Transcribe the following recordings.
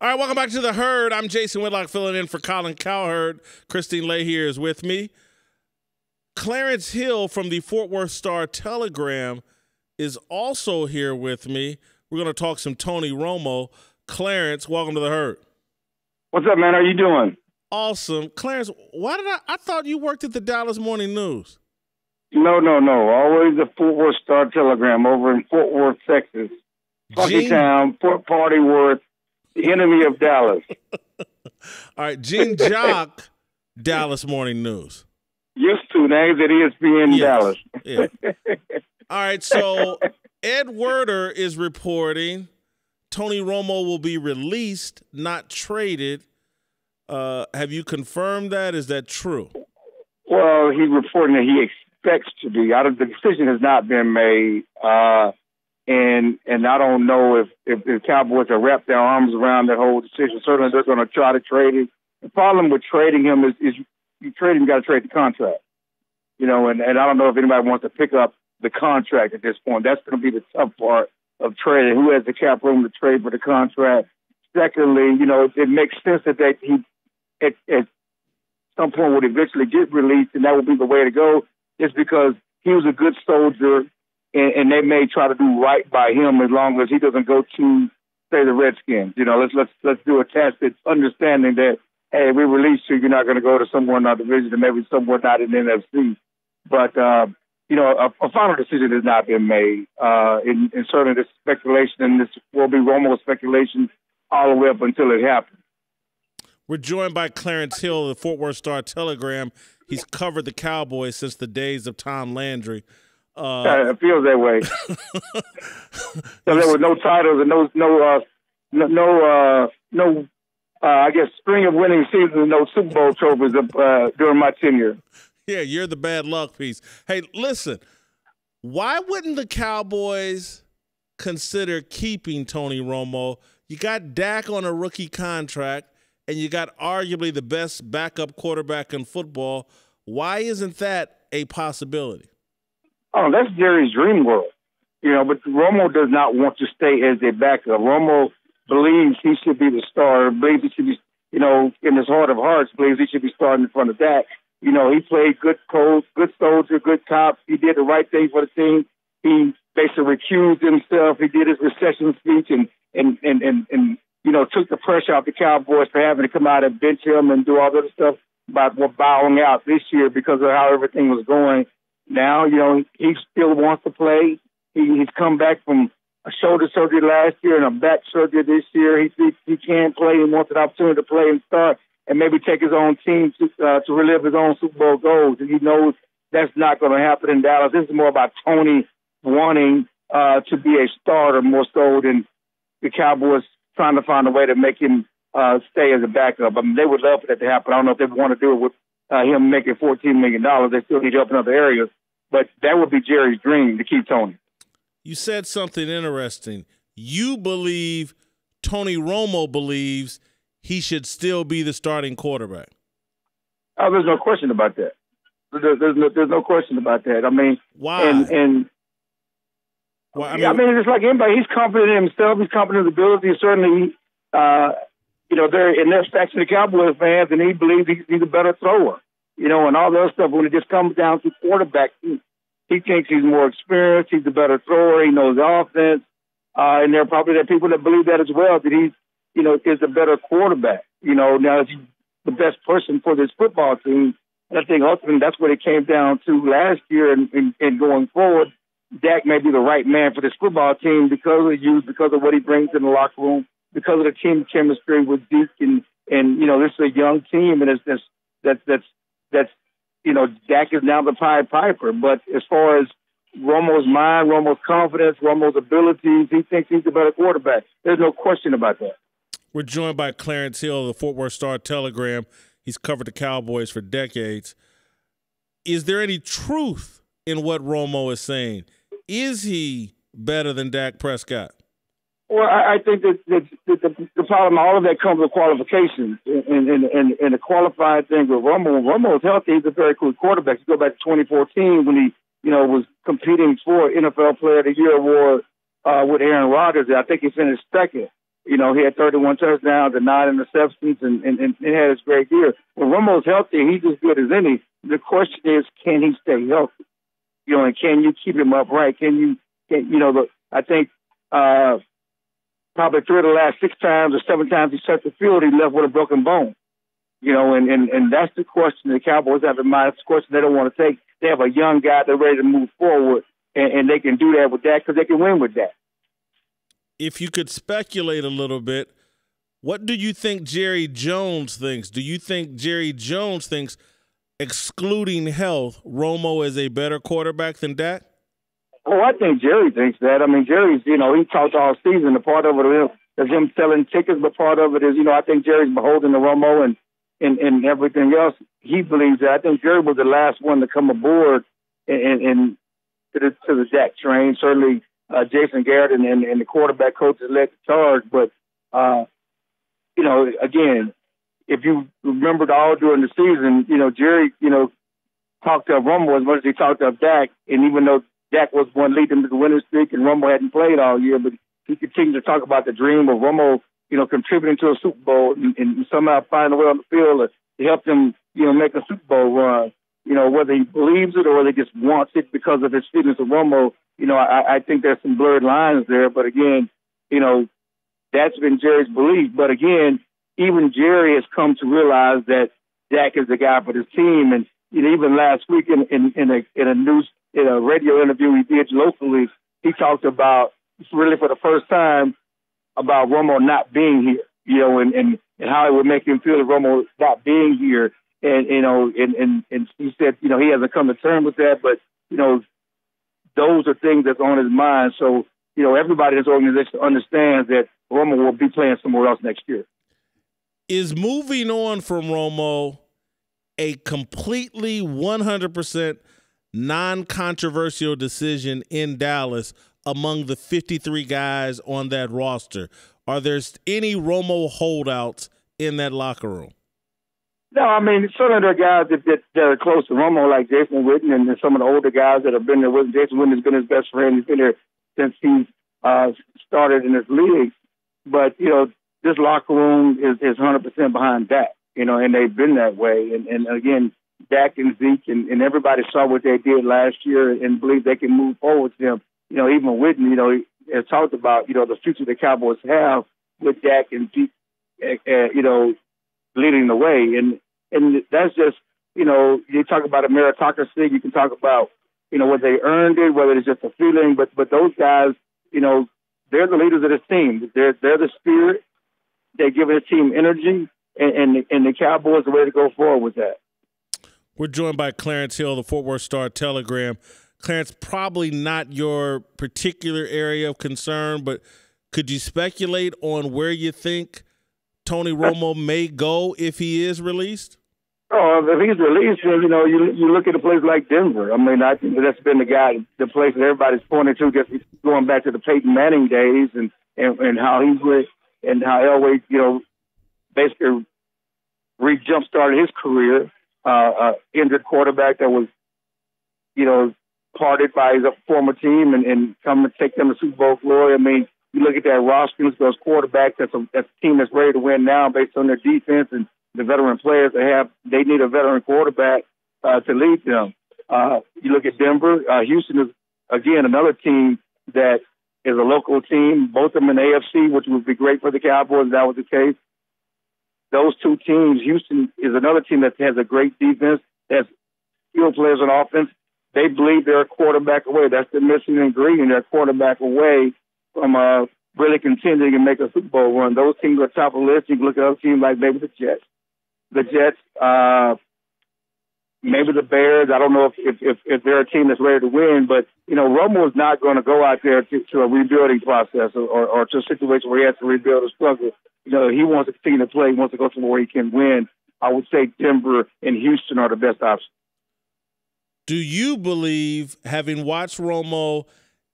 All right, welcome back to the herd. I'm Jason Whitlock filling in for Colin Cowherd. Kristine Leahy here is with me. Clarence Hill from the Fort Worth Star Telegram is also here with me. We're going to talk some Tony Romo. Clarence, welcome to the herd. What's up, man? How you doing? Awesome. Clarence, why did I I thought you worked at the Dallas Morning News. No, no, no. Always the Fort Worth Star Telegram over in Fort Worth, Texas. Funky Town, Fort Party Worth, the enemy of Dallas. All right, Jean-Jacques, Dallas Morning News. Used to now he's at ESPN Yes. Dallas. Yeah. All right, so Ed Werder is reporting Tony Romo will be released, not traded. Uh, have you confirmed that? Is that true? Well, he's reporting that he expects to be. Out of the decision has not been made, uh, and and I don't know if if the Cowboys have wrapped their arms around that whole decision. Certainly, they're going to try to trade him. The problem with trading him is, is you trade him, you got to trade the contract. You know, and and I don't know if anybody wants to pick up the contract at this point. That's going to be the tough part of trading. Who has the cap room to trade for the contract? Secondly, you know, it, makes sense that they he at, at some point would eventually get released, and that would be the way to go. Just because he was a good soldier, and, and they may try to do right by him as long as he doesn't go to say the Redskins. You know, let's let's let's do a tacit understanding that hey, we release you, you're not going to go to somewhere in our division, and maybe somewhere not in the NFC. But uh, you know, a, a final decision has not been made, uh, and, and certainly this speculation and this will be Romo speculation all the way up until it happens. We're joined by Clarence Hill the Fort Worth Star Telegram. He's covered the Cowboys since the days of Tom Landry. Uh, Yeah, it feels that way. so there were no titles and no no uh, no no uh, no uh, I guess string of winning seasons and no Super Bowl trophies uh, during my tenure. Yeah, you're the bad luck piece. Hey, listen, why wouldn't the Cowboys consider keeping Tony Romo? You got Dak on a rookie contract, and you got arguably the best backup quarterback in football. Why isn't that a possibility? Oh, that's Jerry's dream world, you know. But Romo does not want to stay as a backup. Romo believes he should be the star, Believes he should be, you know, in his heart of hearts, believes he should be starting in front of that. You know, he played good coach, good soldier, good cop. He did the right thing for the team. He basically recused himself. He did his recession speech and and and and, and you know took the pressure off the Cowboys for having to come out and bench him and do all that stuff by bowing out this year because of how everything was going. Now, you know, he still wants to play. He, he's come back from a shoulder surgery last year and a back surgery this year. He thinks he can play and wants an opportunity to play and start and maybe take his own team to, uh, to relive his own Super Bowl goals. And he knows that's not going to happen in Dallas. This is more about Tony wanting uh, to be a starter more so than the Cowboys trying to find a way to make him uh, stay as a backup. I mean, they would love for that to happen. I don't know if they want to do it with uh, him making $14 million. They still need help in other areas. But that would be Jerry's dream to keep Tony. You said something interesting. You believe Tony Romo believes he should still be the starting quarterback. Oh, there's no question about that. There, there's no there's no question about that. I mean, Why? and and Why- I mean, it's like anybody. He's confident in himself. He's confident in his ability. Certainly, uh, you know, they're in their section of the Cowboys fans, and he believes he's, he's a better thrower. You know, and all other stuff. When it just comes down to quarterback, he, he thinks he's more experienced. He's a better thrower. He knows the offense. Uh, and there are probably there are people that believe that as well. That he's, you know, is a better quarterback. You know, now is he the best person for this football team? And I think ultimately that's what it came down to last year and, and, and going forward. Dak may be the right man for this football team because of you, because of what he brings in the locker room, because of the team chemistry with Duke and and you know this is a young team and it's that's that's that's that's you know Dak is now the Pied Piper. But as far as Romo's mind, Romo's confidence, Romo's abilities, he thinks he's the better quarterback. There's no question about that. We're joined by Clarence Hill of the Fort Worth Star Telegram. He's covered the Cowboys for decades. Is there any truth in what Romo is saying? Is he better than Dak Prescott? Well, I, I think that, that, that the, the problem, all of that comes with qualifications, and and and, and the qualified thing with Romo. When Romo is healthy, he's a very cool quarterback. You go back to 2014 when he, you know, was competing for NFL Player of the Year award uh, with Aaron Rodgers. I think he finished second. You know, he had 31 touchdowns and nine interceptions, and and, and it had his great year. When Romo's healthy, he's as good as any. The question is, can he stay healthy? You know, and can you keep him upright? Can you, can, you know, the, I think uh, probably three of the last six times or seven times he touched the field, he left with a broken bone. You know, and, and, and that's the question the Cowboys have in mind. It's question they don't want to take. They have a young guy they're ready to move forward, and, and they can do that with that because they can win with that. If you could speculate a little bit, what do you think Jerry Jones thinks? Do you think Jerry Jones thinks, excluding health, Romo is a better quarterback than Dak? Oh, I think Jerry thinks that. I mean, Jerry's, you know, he talks all season. The part of it is him selling tickets, but part of it is, you know, I think Jerry's beholden to Romo and and, and everything else. He believes that. I think Jerry was the last one to come aboard and, and to the to the Dak train. Certainly, uh, Jason Garrett and, and, and the quarterback coaches led the charge. But uh, you know, again, if you remembered all during the season, you know, Jerry, you know, talked up Romo as much as he talked up Dak, and even though Dak was one leading to the winning streak and Romo hadn't played all year, but he continued to talk about the dream of Romo you know, contributing to a Super Bowl and, and somehow find a way on the field to help them, you know, make a Super Bowl run. You know, whether he believes it or whether he just wants it because of his feelings of Romo, you know, I, I think there's some blurred lines there. But again, you know, that's been Jerry's belief. But again, even Jerry has come to realize that Dak is the guy for this team. And you know, even last week in in, in a in a news in a radio interview he did locally, he talked about really for the first time about Romo not being here, you know, and, and, and how it would make him feel Romo not being here. And, you know, and, and, and he said, you know, he hasn't come to terms with that, but, you know, those are things that's on his mind. So, you know, everybody in this organization understands that Romo will be playing somewhere else next year. Is moving on from Romo a completely 100% non controversial decision in Dallas among the 53 guys on that roster? Are there any Romo holdouts in that locker room? No, I mean, some of the guys that, that, that are close to Romo, like Jason Witten and some of the older guys that have been there with Jason Witten has been his best friend. He's been there since he uh, started in this league. But, you know, this locker room is, is 100% behind Dak, you know, and they've been that way. And, and again, Dak and Zeke and, and everybody saw what they did last year and believe they can move forward with them you know, even Witten, you know, has talked about, you know, the future the Cowboys have with Dak and Pete, uh, you know, leading the way. And and that's just, you know, you talk about a meritocracy, you can talk about, you know, whether they earned it, whether it's just a feeling, but but those guys, you know, they're the leaders of this team. They're they're the spirit. They give the team energy, and and, and the Cowboys are ready to go forward with that. We're joined by Clarence Hill, the Fort Worth Star Telegram. Clarence, probably not your particular area of concern, but could you speculate on where you think Tony Romo may go if he is released? Oh, if he's released, you know, you you look at a place like Denver. I mean, I think that's been the guy, the place that everybody's pointing to, just going back to the Peyton Manning days and and, and how he went and how Elway, you know, basically re jump started his career. Uh, uh, injured quarterback that was, you know, parted by his former team and, and come and take them to Super Bowl glory. I mean, you look at that roster, those quarterbacks, that's a, that's a team that's ready to win now based on their defense and the veteran players they have. They need a veteran quarterback uh, to lead them. Uh, you look at Denver, uh, Houston is, again, another team that is a local team, both of them in AFC, which would be great for the Cowboys if that was the case. Those two teams, Houston is another team that has a great defense, has skilled players on offense, they believe they're a quarterback away. That's the missing ingredient. They're a quarterback away from uh, really contending and make a Super Bowl run. Those teams are top of the list. You can look at other teams like maybe the Jets. The Jets, uh, maybe the Bears. I don't know if, if, if, if they're a team that's ready to win, but, you know, Romo is not going to go out there to, to a rebuilding process or, or, or to a situation where he has to rebuild or struggle. You know, he wants to continue to play. He wants to go somewhere where he can win. I would say Denver and Houston are the best options. Do you believe, having watched Romo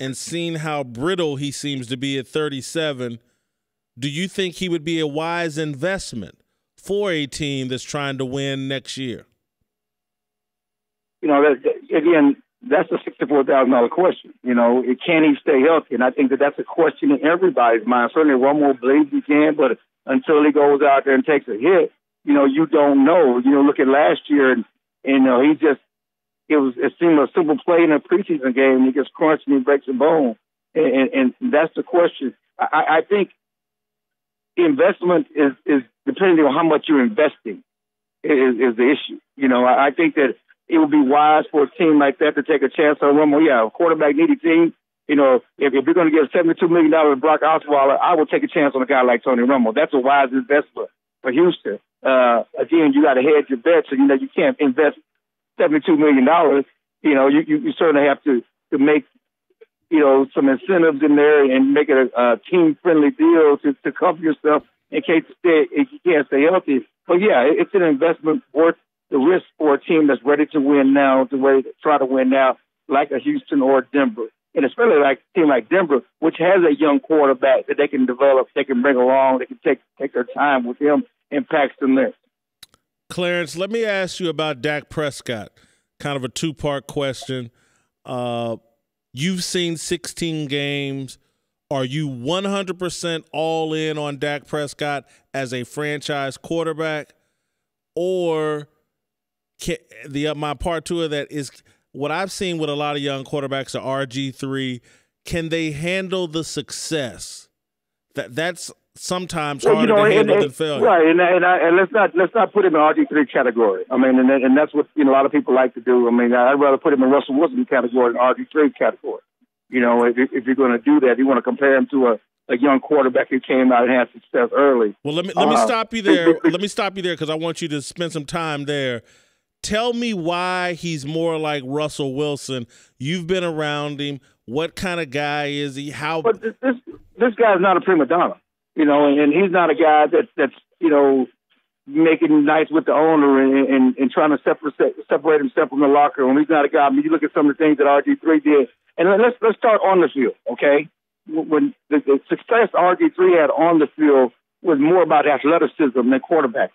and seen how brittle he seems to be at 37, do you think he would be a wise investment for a team that's trying to win next year? You know, again, that's a sixty-four thousand dollar question. You know, it can he stay healthy? And I think that that's a question in everybody's mind. Certainly, Romo believes he can, but until he goes out there and takes a hit, you know, you don't know. You know, look at last year, and, and you know, he just it was it seemed a simple play in a preseason game. He gets crunched and he breaks a bone, and, and, and that's the question. I, I think investment is is depending on how much you're investing is, is the issue. You know, I, I think that it would be wise for a team like that to take a chance on Romo. Yeah, a quarterback needy team. You know, if, if you're going to get $72 million to Brock Osweiler, I will take a chance on a guy like Tony Romo. That's a wise investment for Houston. Uh, again, you got to hedge your bets, so you know you can't invest $72 million. You know, you, you, you certainly have to, to make, you know, some incentives in there and make it a, a team friendly deal to, to cover yourself in case stay, if you can't stay healthy. But yeah, it's an investment worth the risk for a team that's ready to win now, to ready to try to win now, like a Houston or Denver. And especially like a team like Denver, which has a young quarterback that they can develop, they can bring along, they can take take their time with him and Paxton Lynch. Clarence, let me ask you about Dak Prescott. Kind of a two part question. Uh, you've seen 16 games. Are you 100% all in on Dak Prescott as a franchise quarterback? Or the uh, my part two of that is what I've seen with a lot of young quarterbacks are RG3. Can they handle the success? That that's sometimes well, harder you know, to handle and, than failure. Right, and, and, I, and let's not let's not put him in RG three category. I mean, and and that's what you know a lot of people like to do. I mean, I'd rather put him in Russell Wilson category than RG three category. You know, if, if you're going to do that, you want to compare him to a a young quarterback who came out and had success early. Well, let me let me uh, stop you there. let me stop you there because I want you to spend some time there. Tell me why he's more like Russell Wilson. You've been around him. What kind of guy is he? How? But this this, this guy's not a prima donna you know, and, and he's not a guy that that's you know making nice with the owner and, and, and trying to separate separate himself from the locker room. He's not a guy. I mean, you look at some of the things that RG three did, and let's let's start on the field, okay? When the, the success RG three had on the field was more about athleticism than quarterback.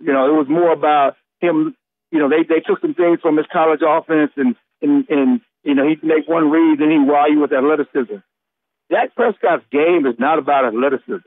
You know, it was more about him. You know, they they took some things from his college offense and and and you know he'd make one read and he'd wow you with athleticism. Dak Prescott's game is not about athleticism.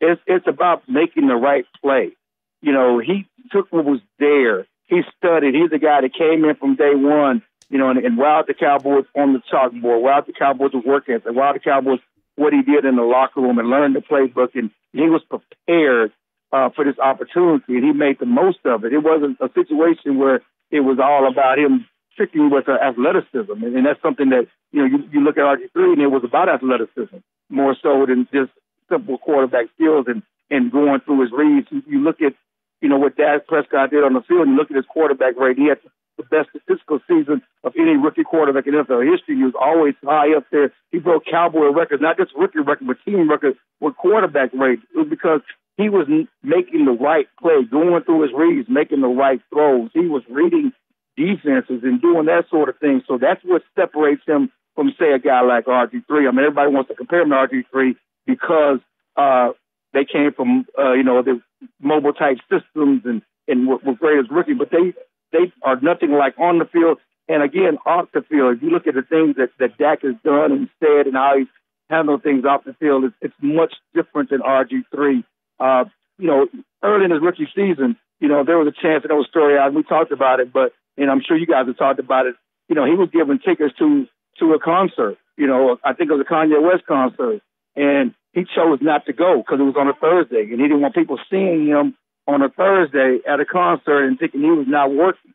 It's it's about making the right play. You know, he took what was there. He studied. He's the guy that came in from day one, you know, and, and wowed the Cowboys on the chalkboard, wowed the Cowboys with work ethic, wowed the Cowboys what he did in the locker room and learned the playbook. And he was prepared uh, for this opportunity, and he made the most of it. It wasn't a situation where it was all about him tricking with uh, athleticism, and, and that's something that you know you, you look at RG three, and it was about athleticism more so than just simple quarterback skills and and going through his reads. You, you look at you know what Dak Prescott did on the field, and you look at his quarterback rate. He had the best statistical season of any rookie quarterback in NFL history. He was always high up there. He broke Cowboy records, not just rookie record, but team records with quarterback rate. It was because he was making the right play, going through his reads, making the right throws. He was reading defenses and doing that sort of thing. So that's what separates him from, say, a guy like RG3. I mean, everybody wants to compare him to RG3 because uh, they came from, uh, you know, the mobile type systems and, and were, were great as rookie, but they, they are nothing like on the field. And again, off the field, if you look at the things that, that Dak has done and said and how he's handled things off the field, it's, it's much different than RG3. Uh, you know, early in his rookie season, you know, there was a chance, there was story out, and we talked about it, but and I'm sure you guys have talked about it. You know, he was given tickets to to a concert. You know, I think it was a Kanye West concert, and he chose not to go because it was on a Thursday, and he didn't want people seeing him on a Thursday at a concert and thinking he was not working.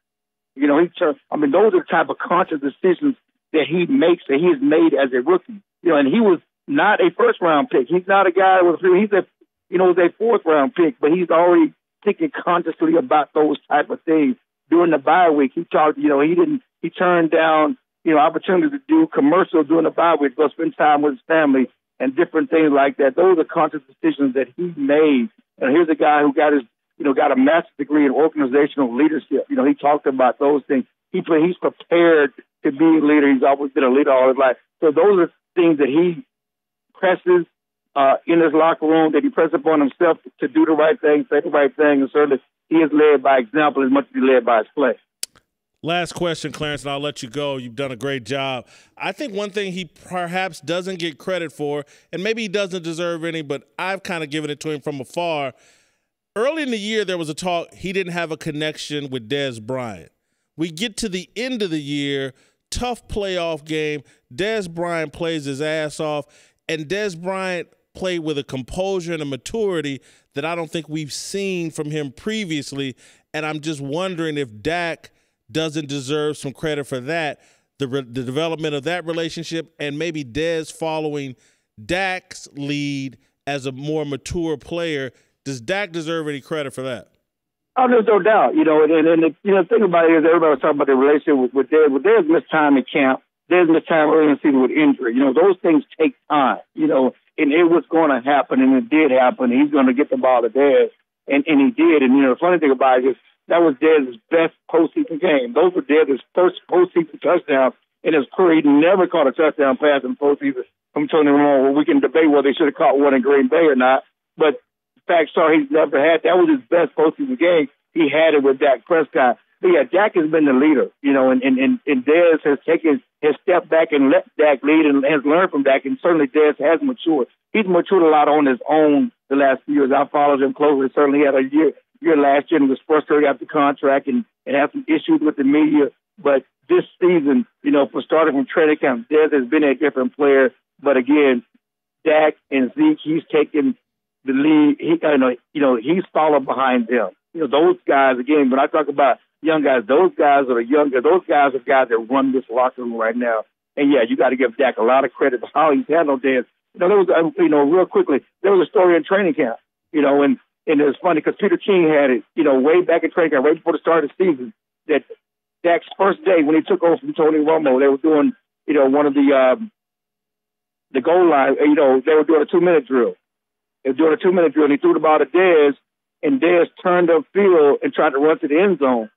You know, he. Chose, I mean, those are the type of conscious decisions that he makes that he has made as a rookie. You know, and he was not a first round pick. He's not a guy with he's a you know, was a fourth round pick, but he's already thinking consciously about those type of things during the bye week. He talked, you know, he didn't, he turned down, you know, opportunities to do commercial during the bye week, go spend time with his family and different things like that. Those are conscious decisions that he made. And here's a guy who got his, you know, got a master's degree in organizational leadership. You know, he talked about those things. He he's prepared to be a leader. He's always been a leader all his life. So those are things that he presses uh, in his locker room, that he presses upon himself to do the right thing, say the right thing, and certainly he is led by example as much as he led by his play. Last question, Clarence, and I'll let you go. You've done a great job. I think one thing he perhaps doesn't get credit for, and maybe he doesn't deserve any, but I've kind of given it to him from afar. Early in the year, there was a talk he didn't have a connection with Dez Bryant. We get to the end of the year, tough playoff game. Dez Bryant plays his ass off, and Dez Bryant played with a composure and a maturity that I don't think we've seen from him previously. And I'm just wondering if Dak – doesn't deserve some credit for that. The, the development of that relationship and maybe Dez following Dak's lead as a more mature player. Does Dak deserve any credit for that? Oh, there's no doubt. You know, and, and the, you know, the thing about it is everybody was talking about the relationship with, with Dez. Well, Dez missed time in camp. Dez missed time early in the season with injury. You know, those things take time. You know, and it was going to happen, and it did happen. He's going to get the ball to Dez, and, and he did. And, you know, the funny thing about it is that was Dez's best postseason game. Those were Dez's first postseason touchdowns in his career. He never caught a touchdown pass in postseason from Tony Romo. Well, we can debate whether he should have caught one in Green Bay or not, but facts are he's never had. That was his best postseason game. He had it with Dak Prescott. But yeah, Dak has been the leader, you know, and and and, and Dez has taken his step back and let Dak lead and has learned from Dak, and certainly Dez has matured. He's matured a lot on his own the last few years. I followed him closely. Certainly had a year year last year and was frustrated after contract and, and had some issues with the media. But this season, you know, for starting from training camp, Dez has been a different player. But again, Dak and Zeke, he's taken the lead. He, uh, you know, you know, he's followed behind them. You know, those guys again. When I talk about young guys, those guys are the younger. Those guys are guys that run this locker room right now. And yeah, you got to give Dak a lot of credit for how he's handled Dez. You know, there was, you know, real quickly, there was a story in training camp. You know, and and it was funny because Peter King had it, you know, way back in training camp, right before the start of the season, that Dak's first day when he took over from Tony Romo, they were doing, you know, one of the um, the goal line, you know, they were doing a two minute drill. They were doing a two minute drill, and he threw the ball to Dez, and Dez turned upfield and tried to run to the end zone.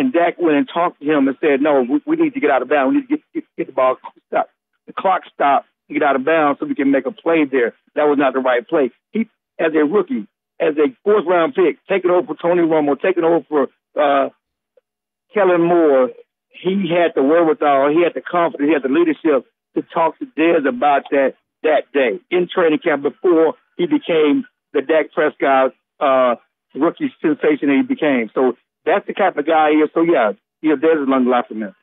And Dak went and talked to him and said, "No, we, we need to get out of bounds. We need to get get, get the ball stop. The clock to get out of bounds so we can make a play there. That was not the right play. He as a rookie, as a fourth round pick, taking over for Tony Romo, taking over for uh, Kellen Moore, he had the wherewithal, he had the confidence, he had the leadership to talk to Dez about that that day in training camp before he became the Dak Prescott uh, rookie sensation that he became. So that's the type of guy he is. So yeah, yeah, learned a lot from him.